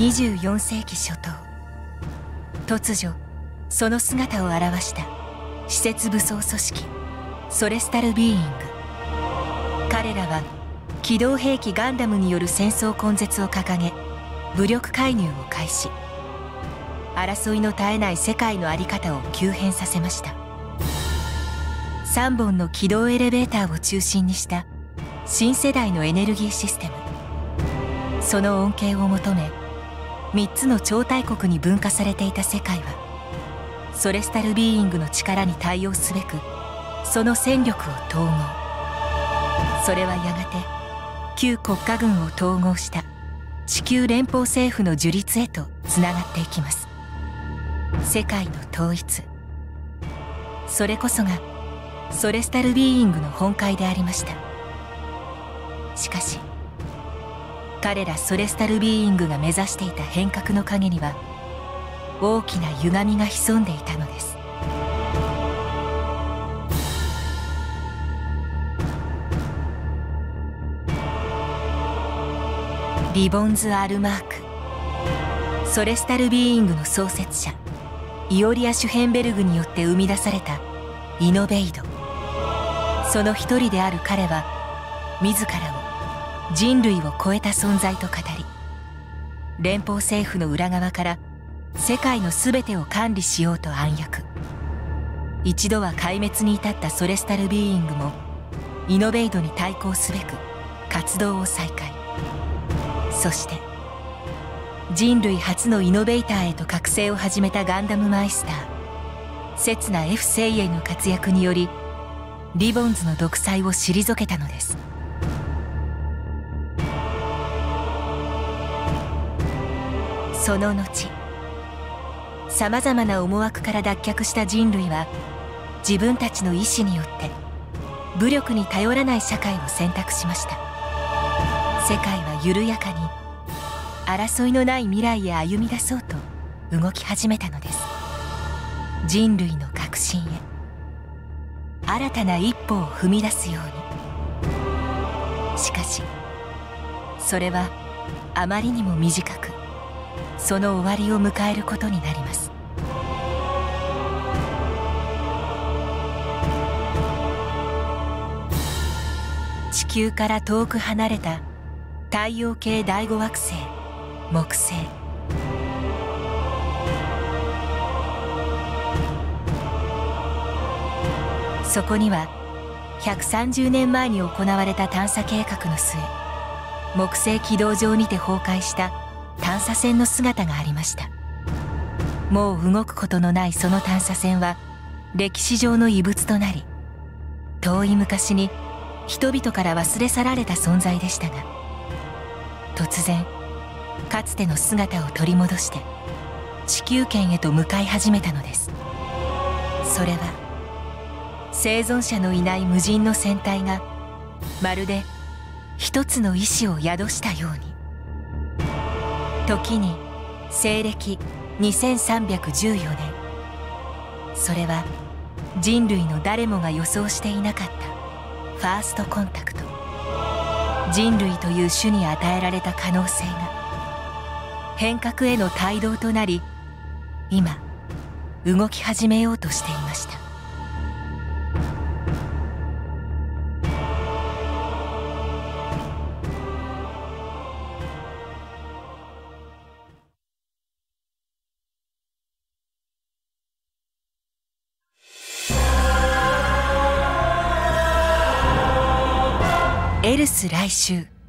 24世紀初頭。突如その姿を現した。施設武装組織。ソレスタル・ビーイング。彼らは機動兵器ガンダムによる戦争根絶を掲げ武力介入を開始。争いの絶えない世界の在り方を急変させました。3本の軌道エレベーターを中心にした新世代のエネルギーシステム。その恩恵を求め3つの超大国に分化されていた世界はソレスタルビーイングの力に対応すべくその戦力を統合。それはやがて旧国家軍を統合した地球連邦政府の樹立へとつながっていきます。世界の統一。それこそがソレスタルビーイングの本懐でありました。しかし彼らソレスタルビーイングが目指していた変革の陰には大きな歪みが潜んでいたのです。リボンズ・アルマーク。ソレスタル・ビーイングの創設者イオリア・シュヘンベルグによって生み出されたイノベイド。その一人である彼は自らを人類を超えた存在と語り連邦政府の裏側から世界の全てを管理しようと暗躍。一度は壊滅に至ったソレスタルビーイングもイノベイドに対抗すべく活動を再開。そして人類初のイノベーターへと覚醒を始めたガンダムマイスター刹那 F 精鋭の活躍によりリボンズの独裁を退けたのです。その後さまざまな思惑から脱却した人類は自分たちの意志によって武力に頼らない社会を選択しました。世界は緩やかに争いのない未来へ歩み出そうと動き始めたのです。人類の革新へ新たな一歩を踏み出すように。しかしそれはあまりにも短くその終わりを迎えることになります。地球から遠く離れた太陽系第5惑星木星。そこには130年前に行われた探査計画の末木星軌道上にて崩壊した探査船の姿がありました。もう動くことのないその探査船は歴史上の遺物となり遠い昔に人々から忘れ去られた存在でしたが突然かつての姿を取り戻して地球圏へと向かい始めたのです。それは生存者のいない無人の船体がまるで一つの意志を宿したように。時に西暦2314年。それは人類の誰もが予想していなかったファーストコンタクト。人類という種に与えられた可能性が。変革への帯同となり今動き始めようとしていました。来週。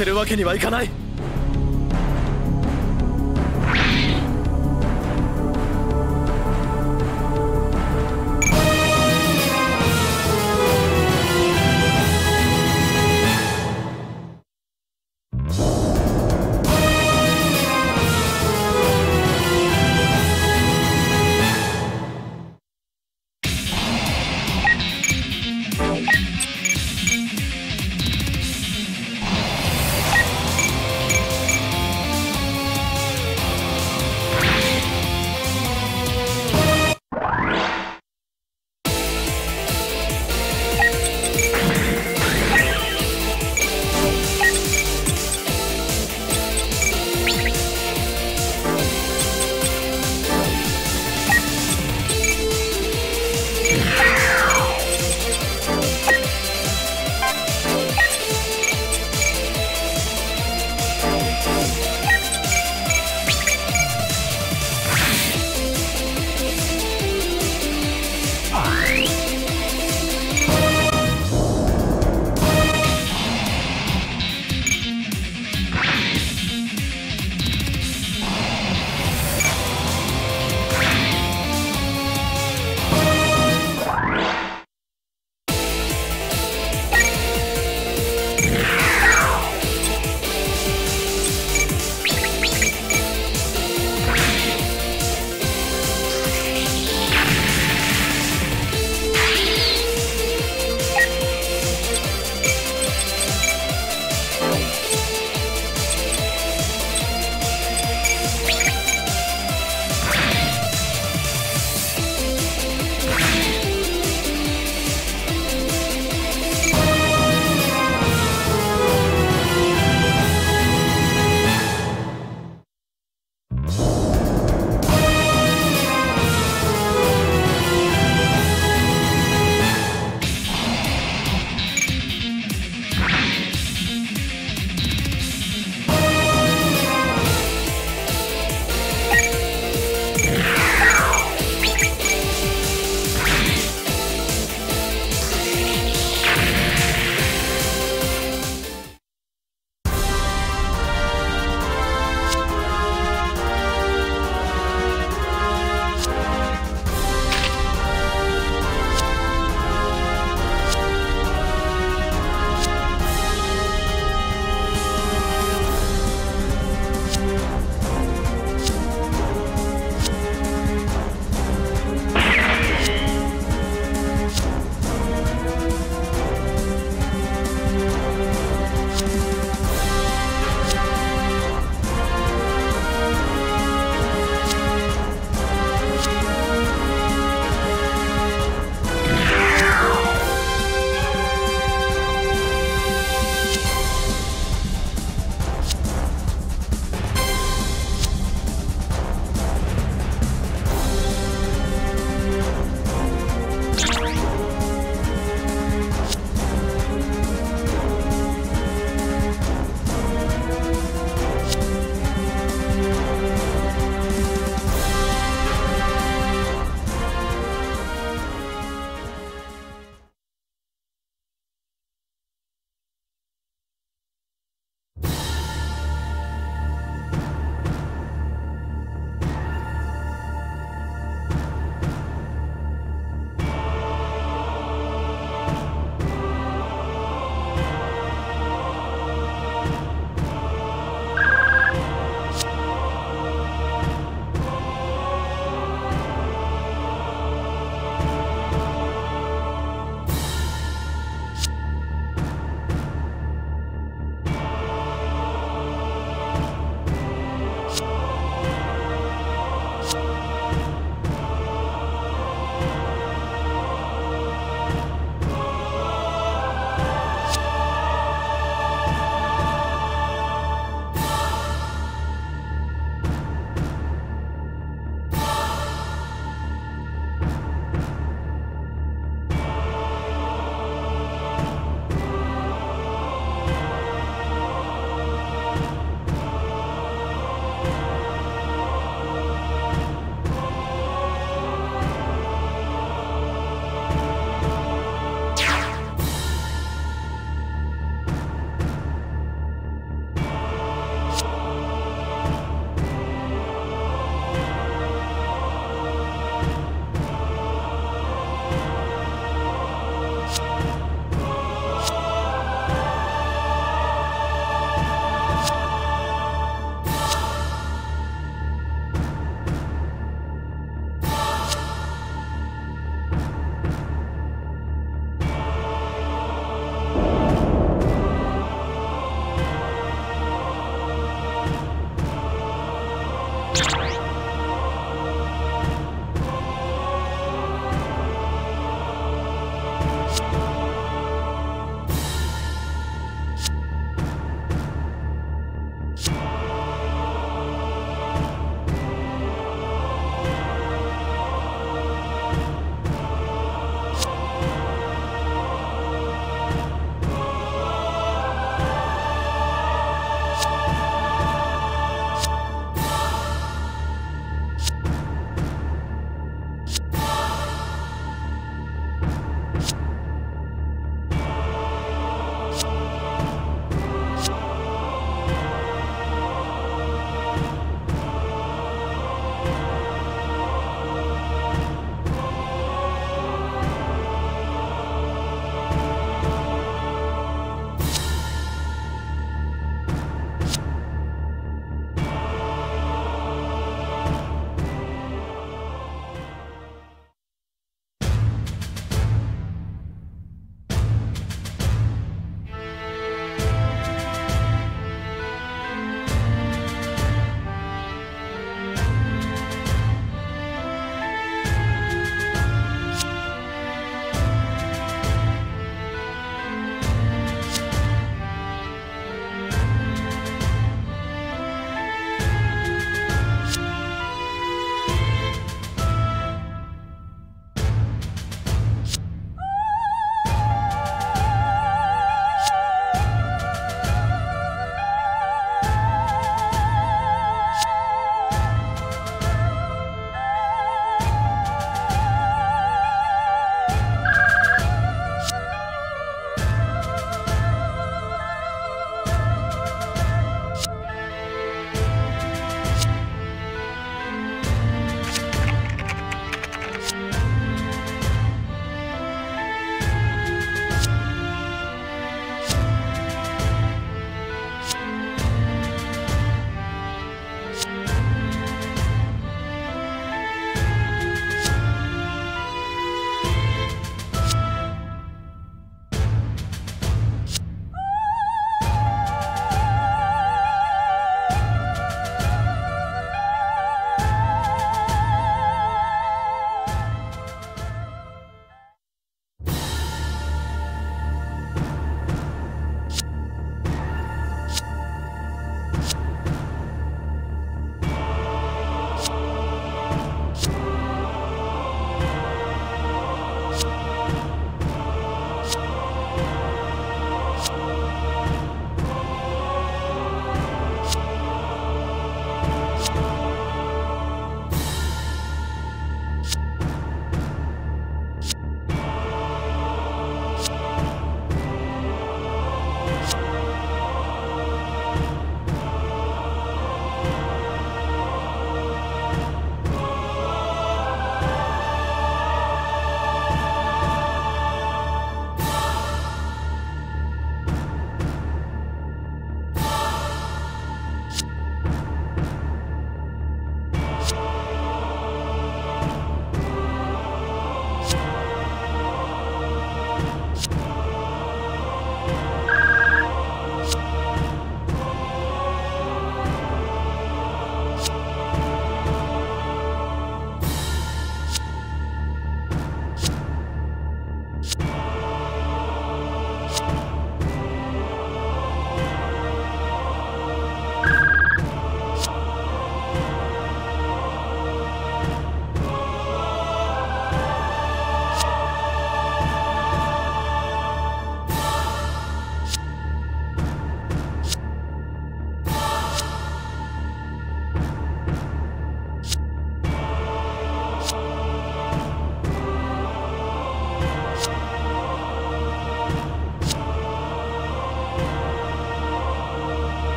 せるわけにはいかない。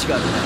見ていても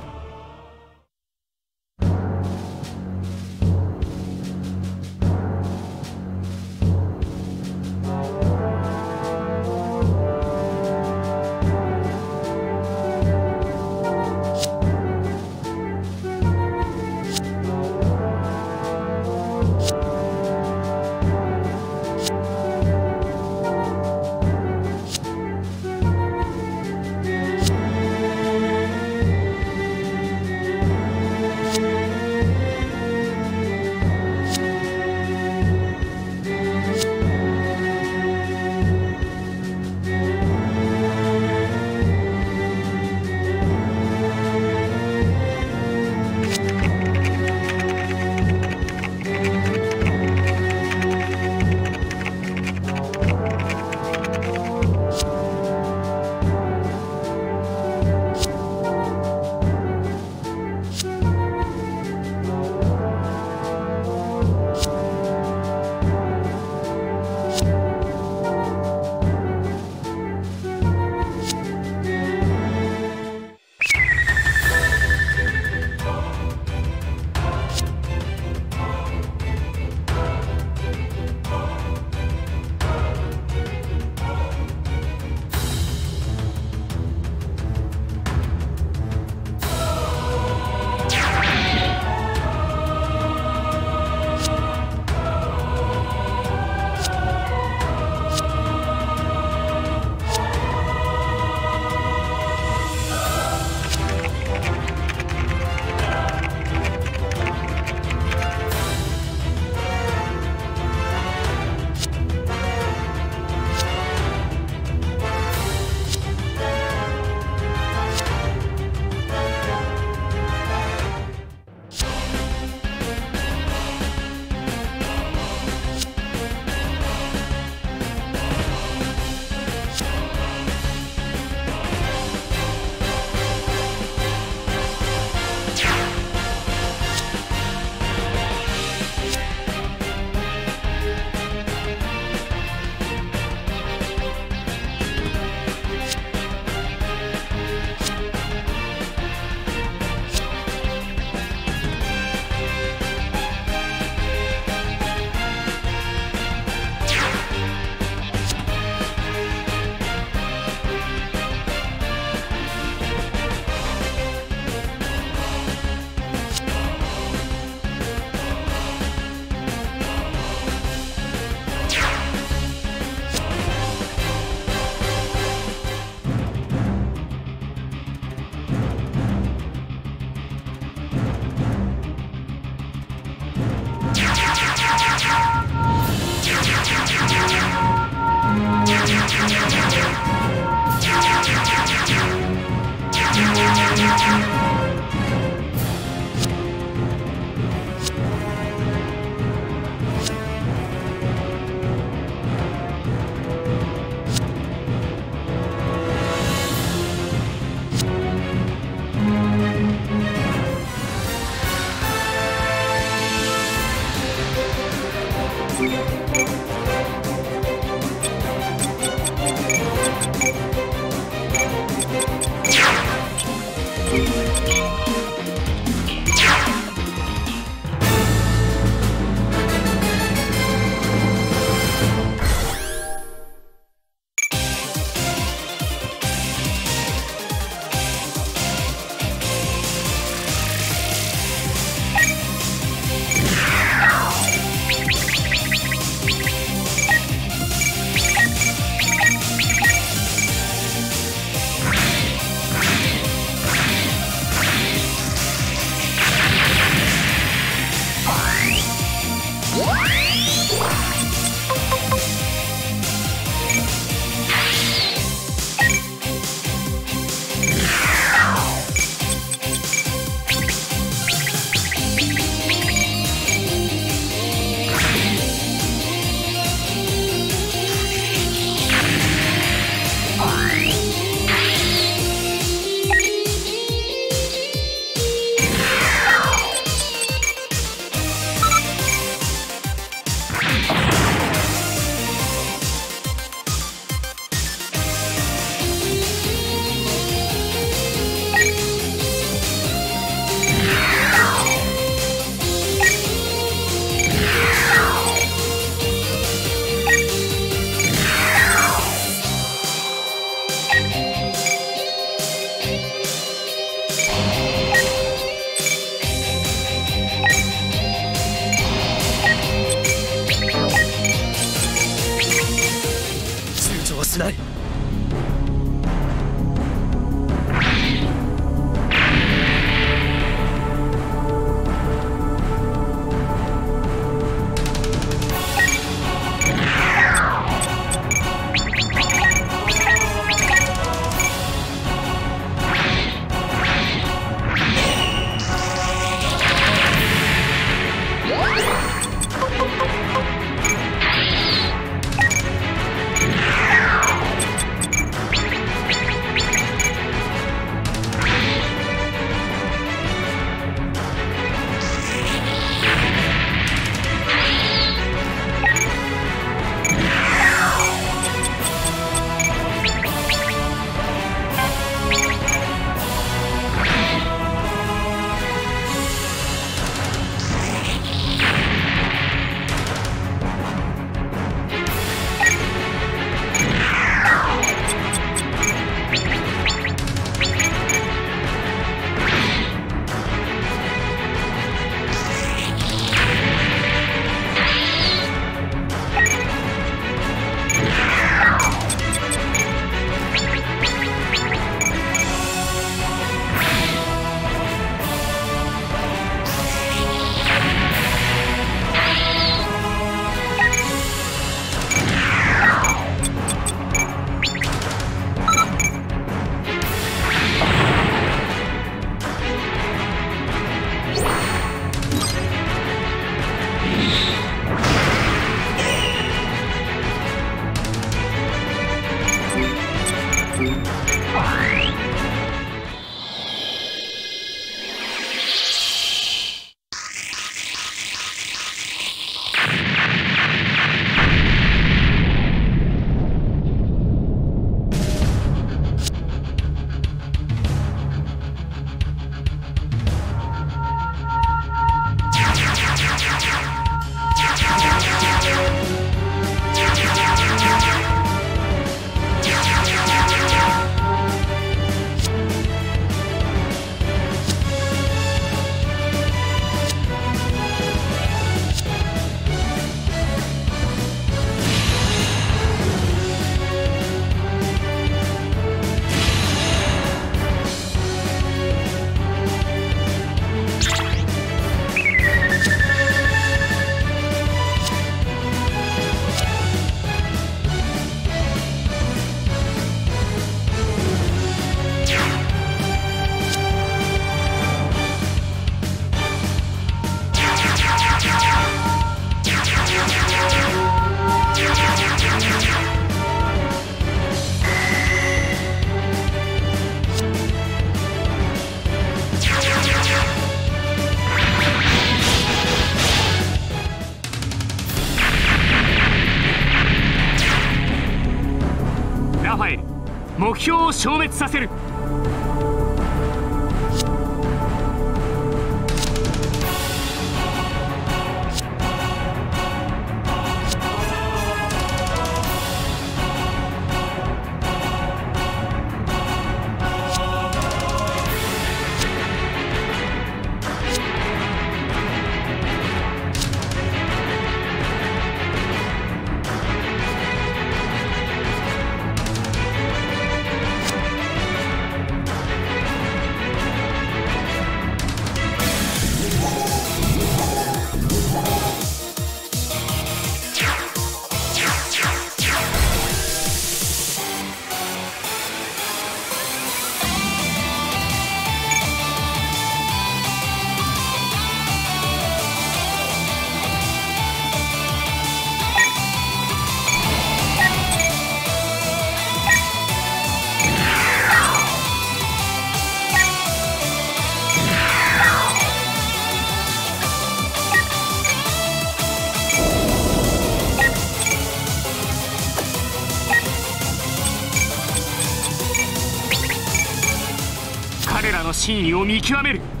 真意を見極める。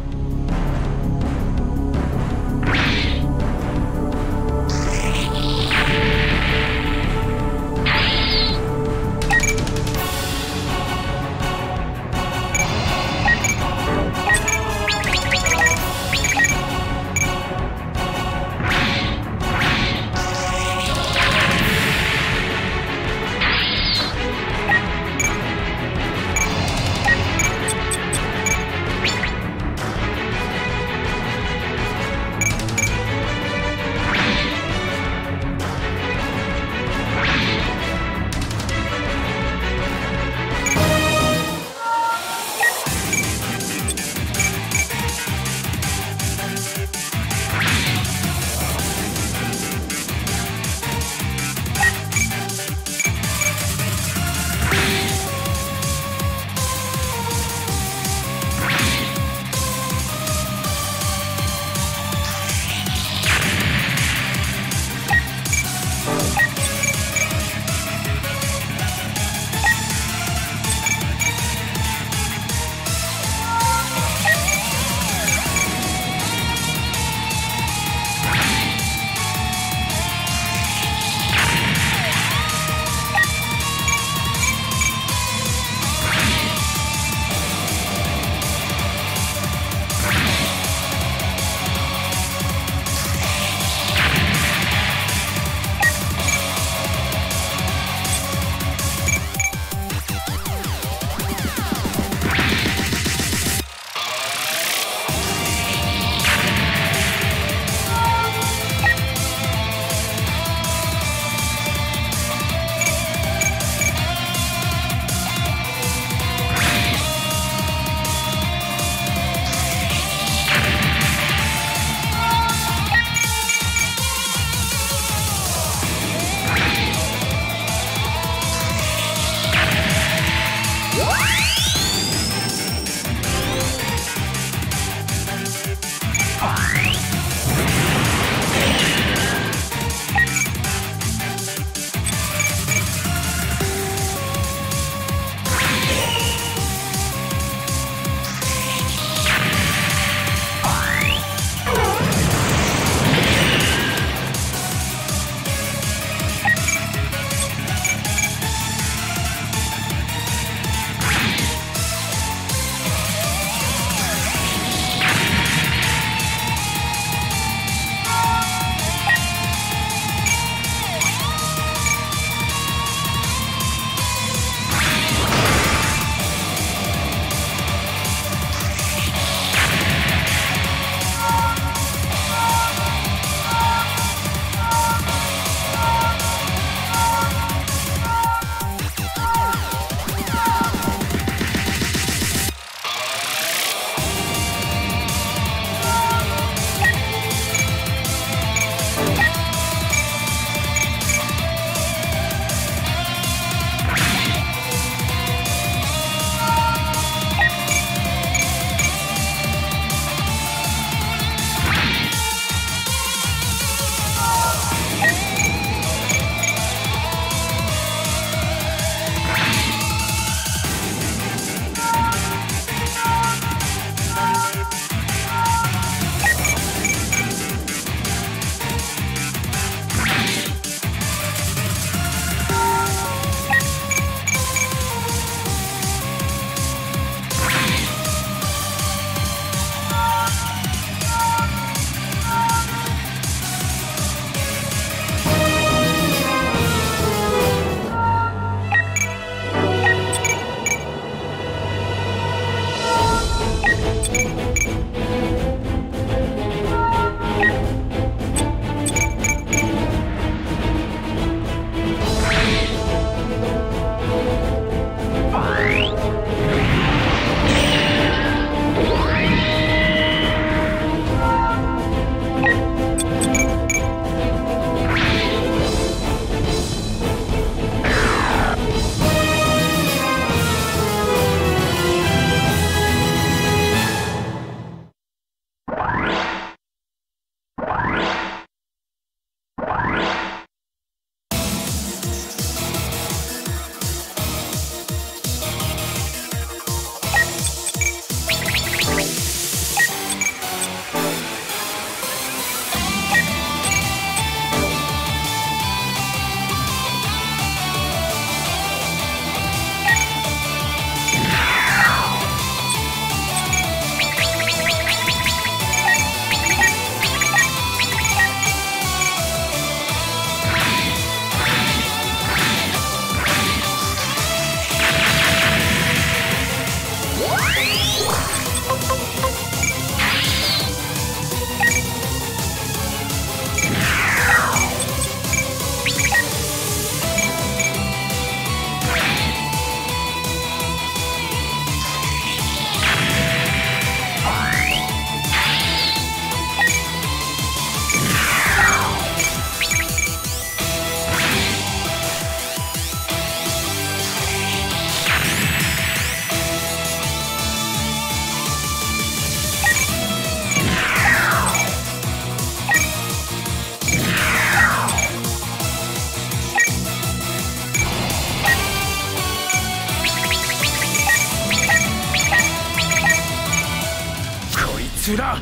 つら。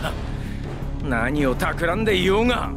何を企んでいようが。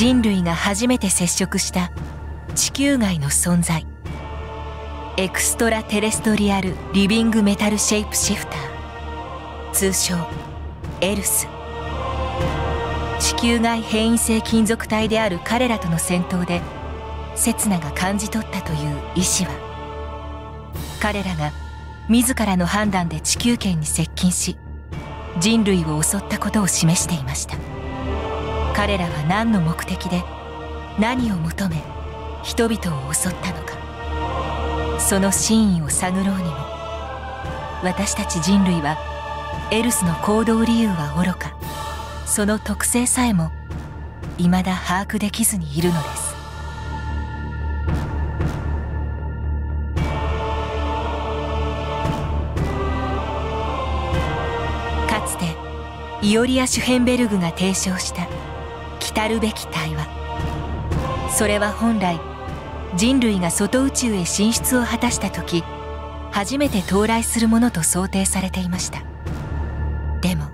人類が初めて接触した地球外の存在。エクストラテレストリアル・リビング・メタル・シェイプ・シフター。通称エルス。地球外変異性金属体である彼らとの戦闘で刹那が感じ取ったという意志は彼らが自らの判断で地球圏に接近し人類を襲ったことを示していました。彼らは何の目的で何を求め人々を襲ったのか。その真意を探ろうにも私たち人類はエルスの行動理由はおろか。その特性さえも未だ把握できずにいるのです。かつてイオリア・シュヘンベルグが提唱した来るべき対話それは本来人類が外宇宙へ進出を果たした時初めて到来するものと想定されていました。でも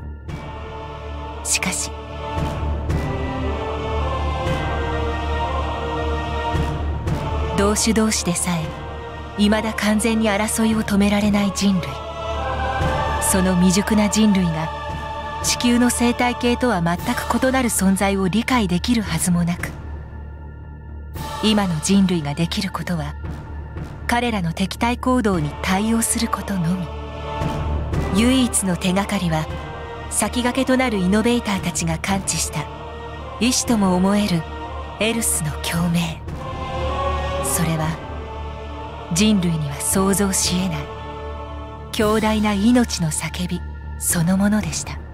しかし同種同士でさえ未だ完全に争いを止められない人類。その未熟な人類が地球の生態系とは全く異なる存在を理解できるはずもなく今の人類ができることは彼らの敵対行動に対応することのみ。唯一の手がかりは先駆けとなるイノベーターたちが感知した意志とも思えるエルスの共鳴。それは人類には想像しえない強大な命の叫びそのものでした。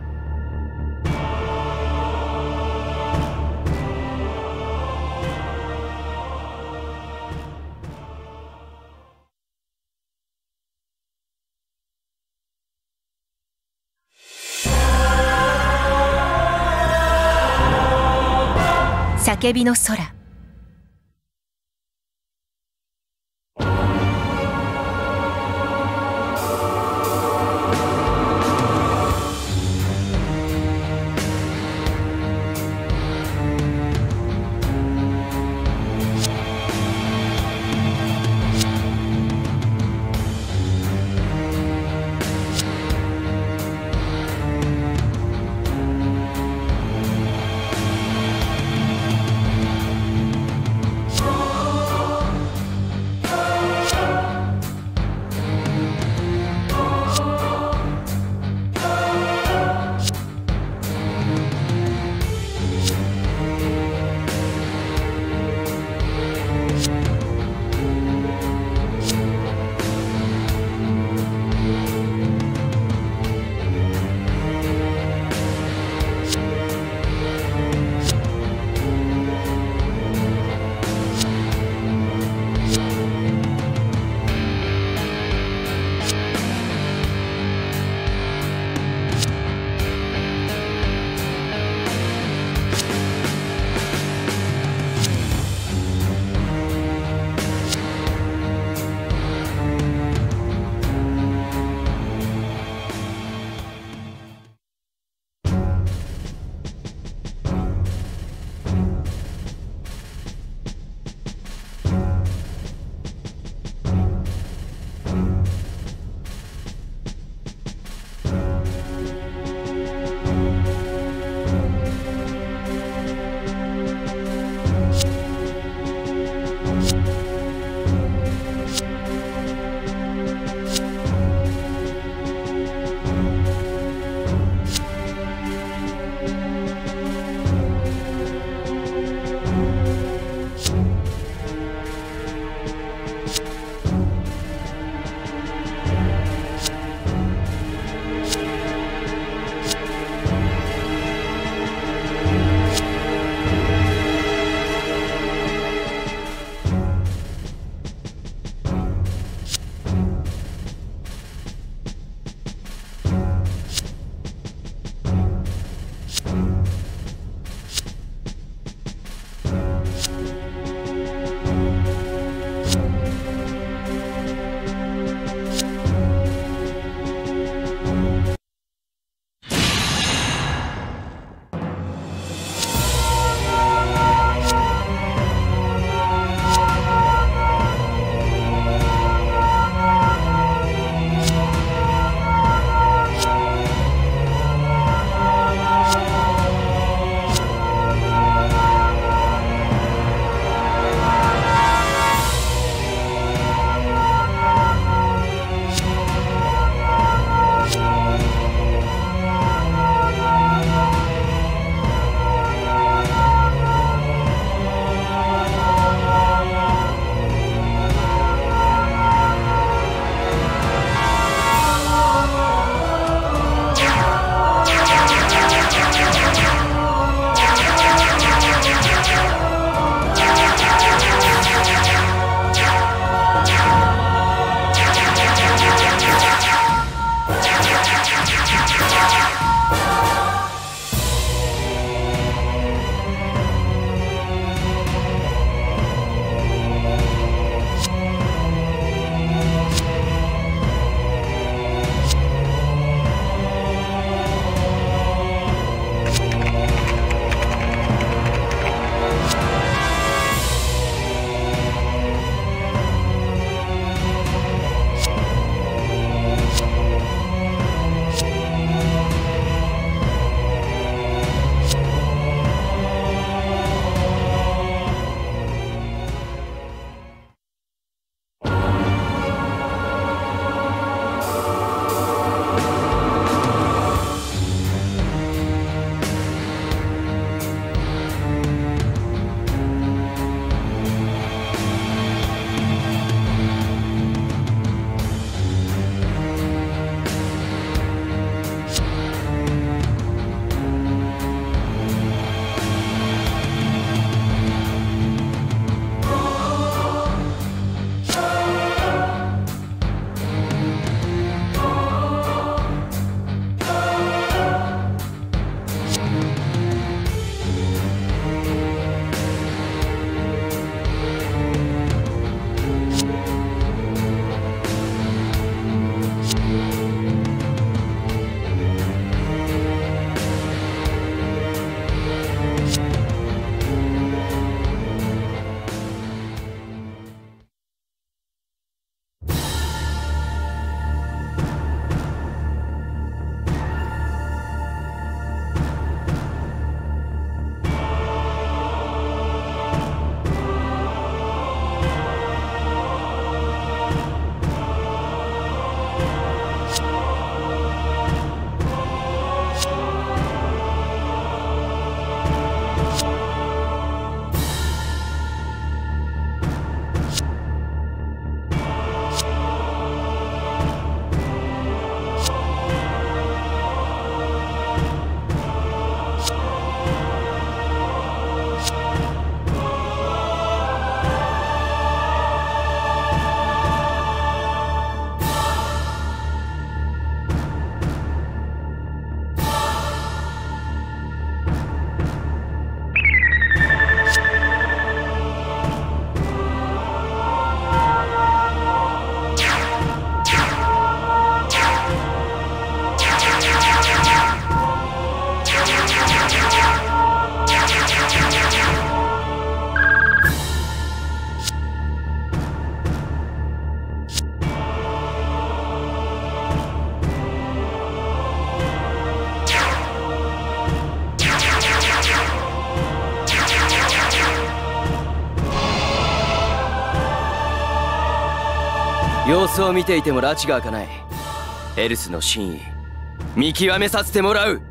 叫びの空。子を見ていても拉致が開かない。エルスの真意見極めさせてもらう。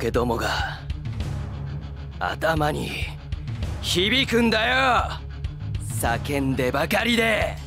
このもののけどもが頭に響くんだよ。叫んでばかりで。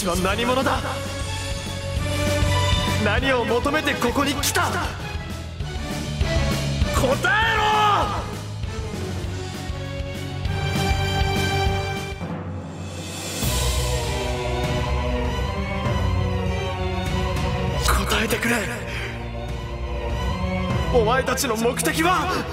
ちは何者だ？何を求めてここに来た？答えろ！答えてくれ！お前たちの目的は？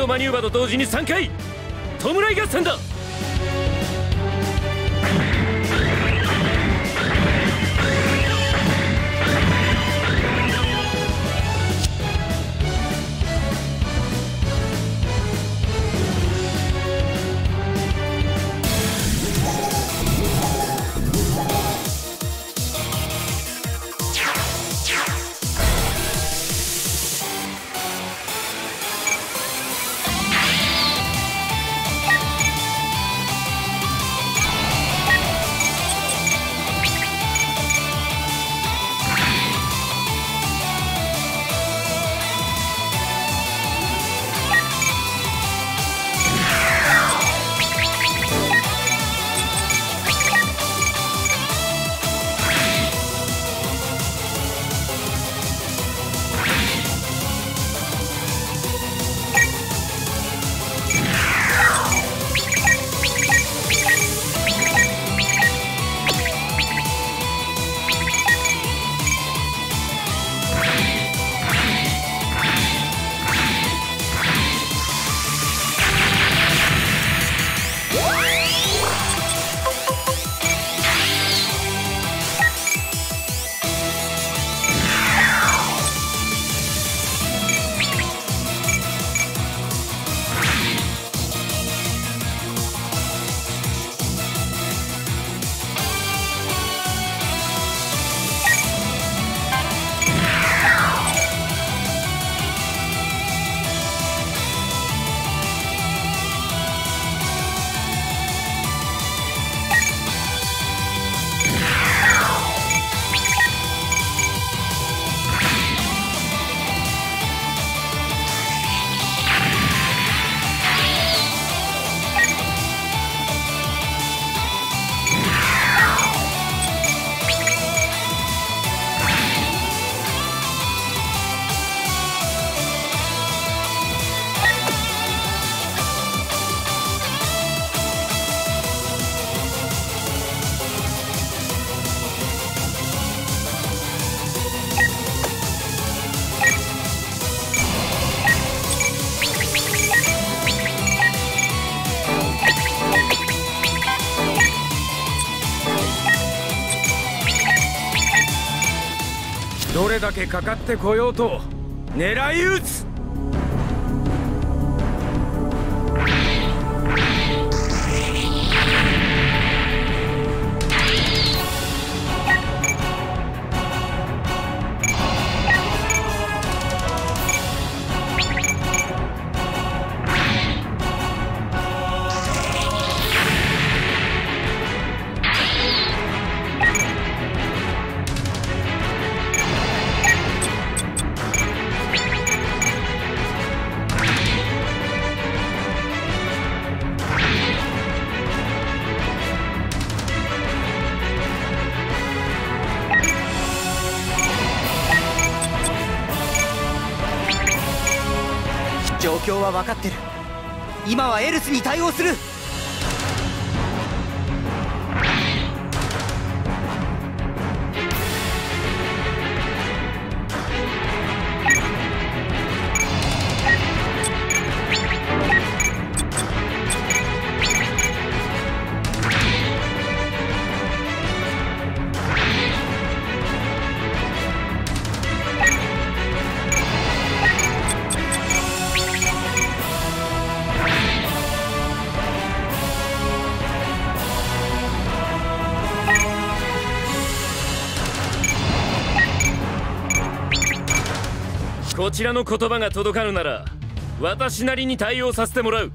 ンドマニューバーと同時に3回弔い合戦だだけかかってこようと狙い撃つ。する。ちらの言葉が届かぬなら私なりに対応させてもらう。